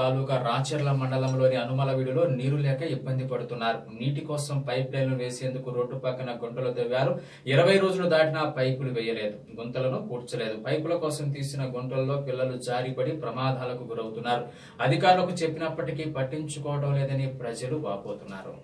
తాలూకా రాచర్ల మండలంలోని అనుమలవీడులో నీరు లేక ఇబ్బంది పడుతున్నారు. నీటి కోసం పైప్ లైన్లు వేసేందుకు రోడ్డు పక్కన గుంటలు తవ్వారు ఇరవై రోజులు దాటినా పైపులు వేయలేదు. గుంతలను పూడ్చలేదు. పైపుల కోసం తీసిన గుంటల్లో పిల్లలు జారిపడి ప్రమాదాలకు గురవుతున్నారు. అధికారులకు చెప్పినప్పటికీ పట్టించుకోవడం లేదని ప్రజలు వాపోతున్నారు.